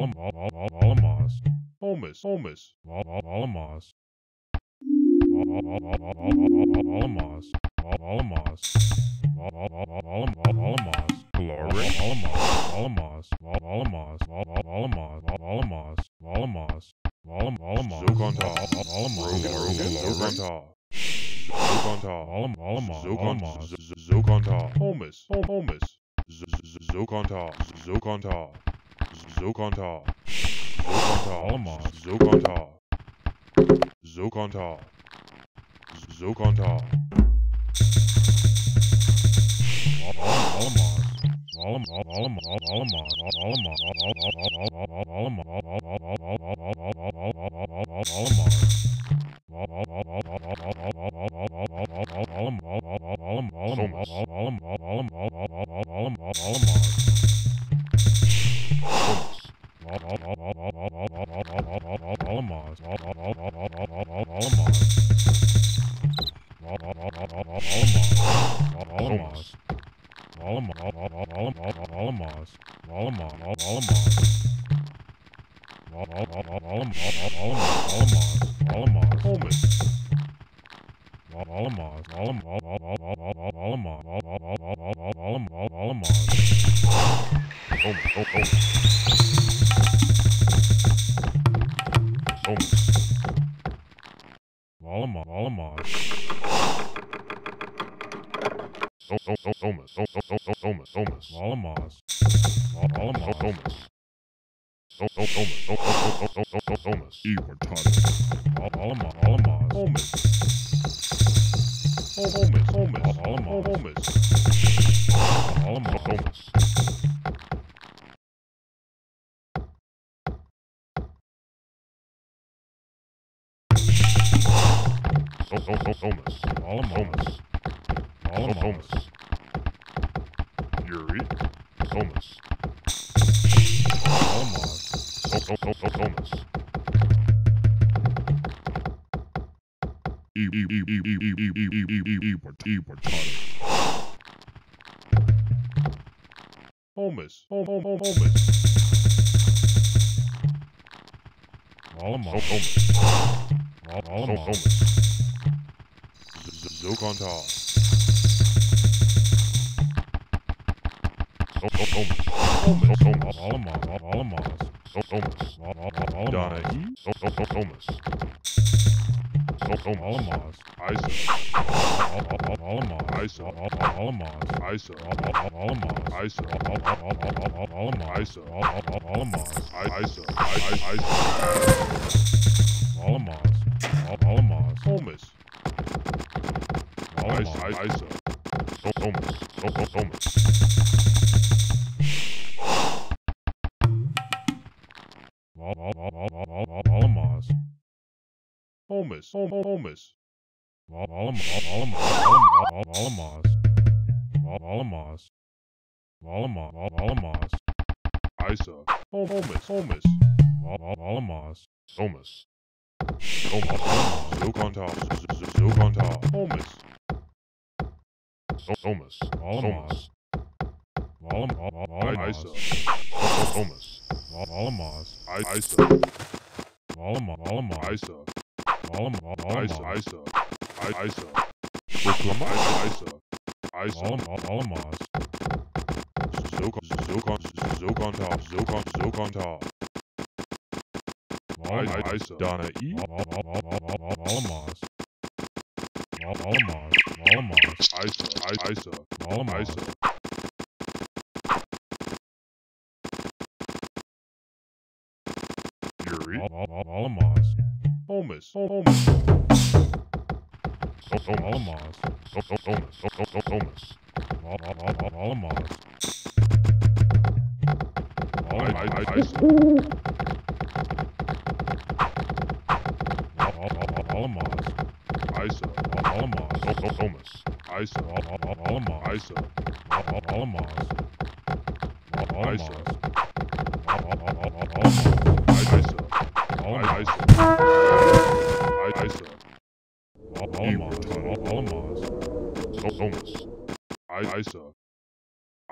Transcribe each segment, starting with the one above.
Alamos, Homus, Homus, Alamos, Alamos, Alamos, Alamos, Glory, Alamos, Alamos, Alamos, Alamos, Alamos, Alamos, Zogonta, Alamos, Zogonta. Zogonta, Alam, Alamos, Zogonta, Zogonta, Homus, Homus, Zogonta, Zogonta. Zo kan het al. Zo kan het. Zo kan het al. Zo kan het al. Zo kan het al. Allemaal. Allemaal, allemaal, allemaal, allemaal, allemaal, allemaal, allemaal, allemaal. Allemaal. Allemaal. Allemaal. Allemaal. Almas. Almas. Almas. Almas. Alamaz, Alamaz, Alamaz, Alamaz, Alamaz. Oh, oh, oh. Somas. Alamaz, Alamaz. So, so, so, Somas, so, so, so, so, Somas, Somas. Alamaz. Alamaz, Somas. So, so, Somas, so, so, so, so, so, so, Somas. Iwartana. Alamaz, Alamaz. Somas. Homus. Homus. Allemaal homus. Allemaal homus. Zokantaal. Allemaal, allemaal, allemaal. Allemaal. Allemaal. Allemaal. Om allemaal. IJzer. Allemaal. IJzer. Allemaal. IJzer. Allemaal. IJzer. Allemaal. IJzer. Allemaal. IJzer. IJzer. Allemaal. Allemaal. Soms. IJzer. IJzer. Soms. Soms. Soms. Homus, Hom Valamas, Valamas, Valamas, Isa, Homus, Homus, Valamas, Somus. Zogontas, Zogontas, Homus. Somus, Valamas. Valamas, Somus, Valamas, Isa. Valamas, Isa. allemaal, allemaal. IJzer, IJzer, reclamatie, IJzer, allemaal, allemaal. Zo kan, zo kan, zo kan dat, zo kan, zo kan dat. IJzer, dan een I, allemaal. Allemaal, allemaal. IJzer, IJzer, allemaal. IJzer. Allemaal. Isa. Volumos. Isa. Volumos. Isa. Volumos. I- Isa. I- Isa. I- Somas. Isa.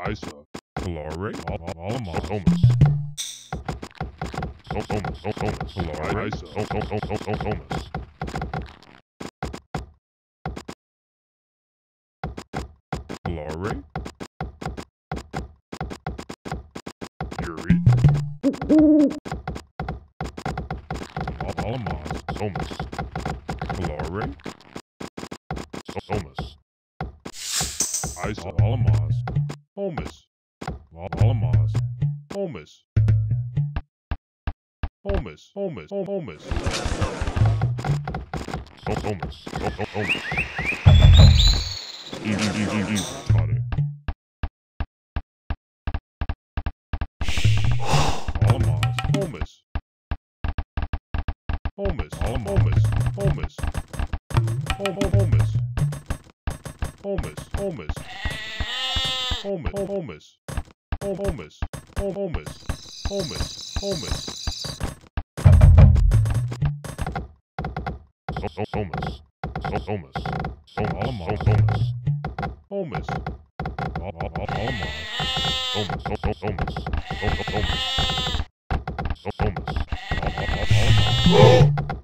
Isa. Caloric. Alamos. Somas. Somas. Somas. Caloric. Isa. Somas. Caloric. Fury. Alamos. Somas. Caloric. Somas. Ice Alamos. Homus. Alamos. Homus. Homus. Homus. Homus. Homus. Homus. Homus. Got it. Alamos. Homus. Homus. Alamos. Homus. Homus. Homus homeless, homeless, homeless, homeless, homeless, homeless, homeless, homeless. Homeless, homeless, homeless, homeless, homeless,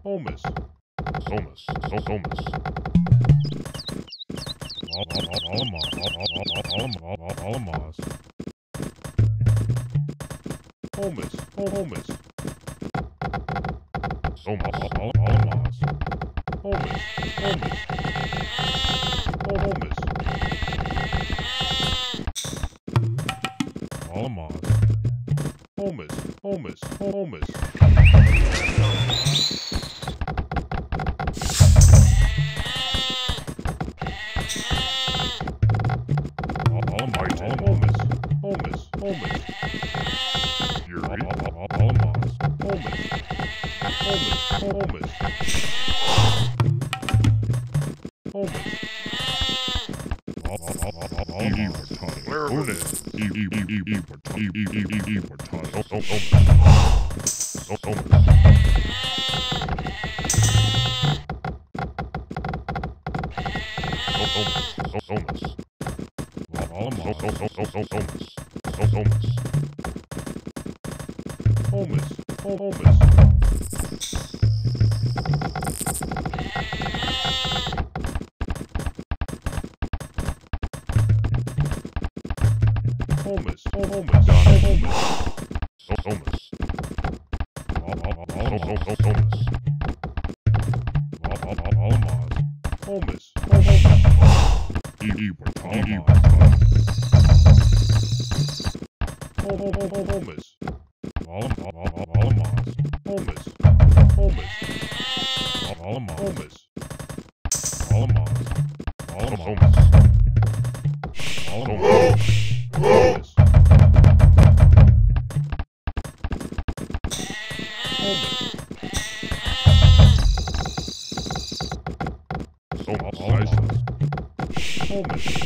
homeless, homeless, homeless, Almas. Holmes. Holmes. Almas. Almas. Holmes. Holmes. Holmes. Almas. Holmes. Holmes. Holmes. Thomas. Thomas. Thomas. Holy shit.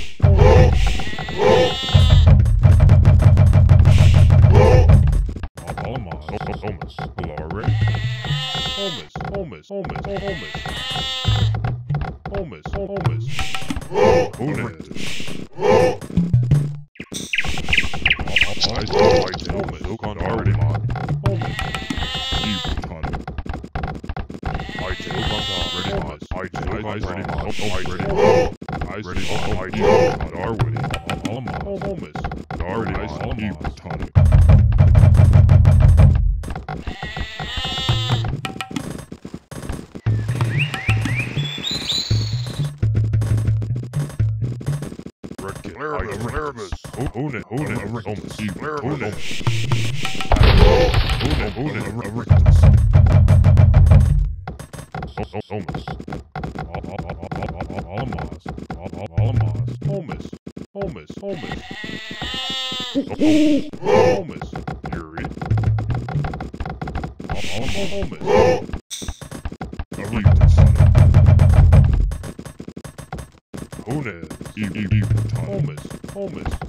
Homus, Homus,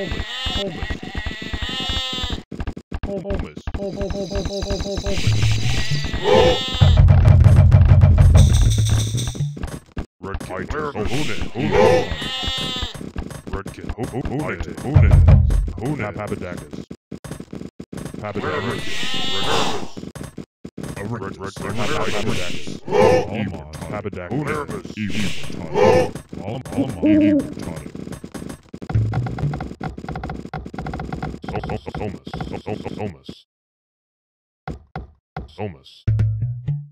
Homers. Redkin Hohunen. Redkin Hohunen. Hohunen. Hohunen. Papadakis. Papadakis. Papadakis. Papadakis. Papadakis. Papadakis. Homus. Homus.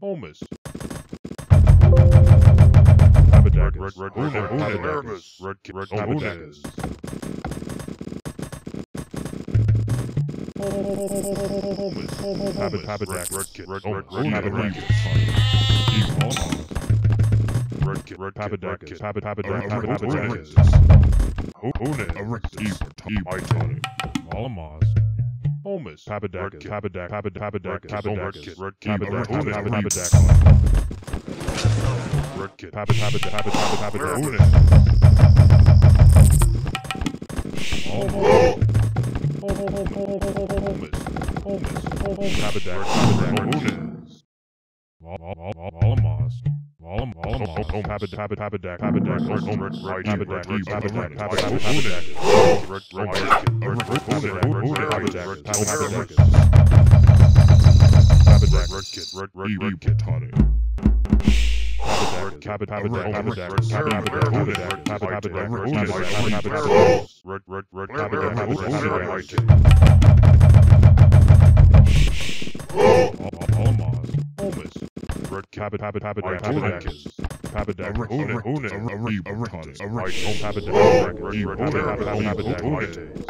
Homus. Red kit. Hune. Hune. Red kit. Hune. Hune. Hune. Hune. Papadagas. Papadakis. Erectus. Papadakis. Alamaz. Papadakis. Evil Tonic. Alam- Alamaz. Evil Tonic. Somus. Somus. Somus. Somus. Papadakis. Red- red- Una, red- una, Papadakis. Red Red Red- Papadakis. Papad Papadakis. Red Kid. Red Red Una, Papadakis. Evil Tonic. Evil Alamaz. Red Kid. Red Papadakis. Papad Erectus. Papadakis. Una. Erectus. Evil Evil I Tonic. Alamaz. Homus. Papadakis. Kid. Papadak. Papad Papadakis. Red Papadakis. Kid. Red Kid. Papadak. Red Kid. Papadak. Red Kid. Papad Papadak. Papad Papad Papadak. Una. Alamaz. Homus. Homus. Papadak. Papadak. Una. Al- Al- Al- Alamaz. Alam- Alamaz. Papad Papad Papadak. Papadak. Red- Red Red- Papadak. Red- Papadak. Red- Papadak. Red- Papadak. Red- Papadak. Red- Red Red- Red Red- Kid. Red Red Papadak. Red- Papadak. Red- Papadak. Papadak. Red Kid. Red Red Evil Red Kid. Tonic. Papad Papad Papadak. Papadak. Papadak. Papadak. Papadak. Red- Papadak. Red Red Red Red- Papadak. Al- Al- Alamaz. Homus. Red Kid. Papad Papad Papadak. Papadak. Papadak. Una. Una. Evil Tonic. Papadak. Red Evil Red Tonic. Papadak. Evil Papadak.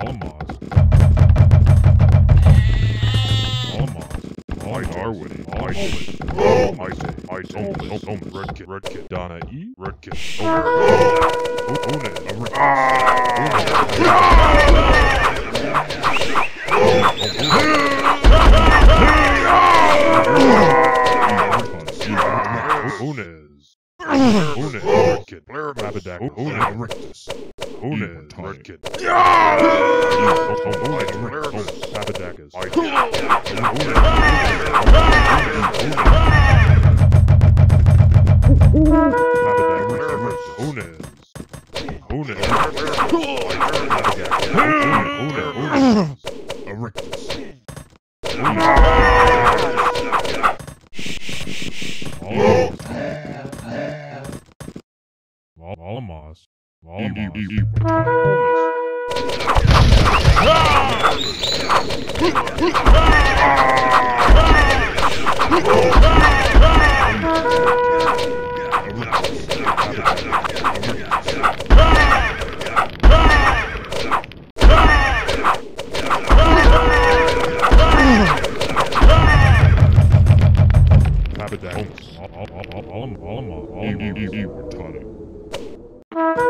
Alamaz. Alamaz. I Darwin. I Alamaz. I say. I Homus. Homus. Red Kid. Red Kid. Donna E. Red Kid. Una. Unes. Unes. Red Kid. Papadak. Una. Una. Red Kid. Alamaz. Papadakis. Alamaz. Tonic. Alamaz. iTunes. Alamaz. Alamaz. Tonic.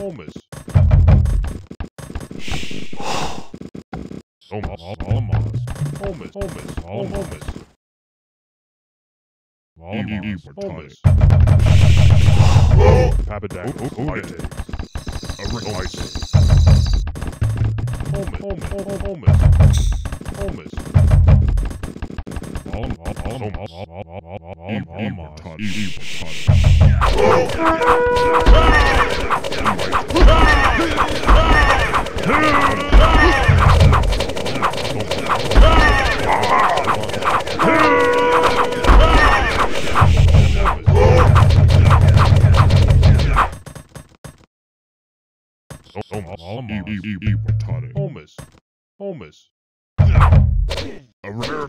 Homus. Homus. Alamaz. Homus. Homus. EDE Mortalis. Papadak Oite. Arite. Homus. Homus. Homus. Mortalis. Alamaz. Alamaz. Evil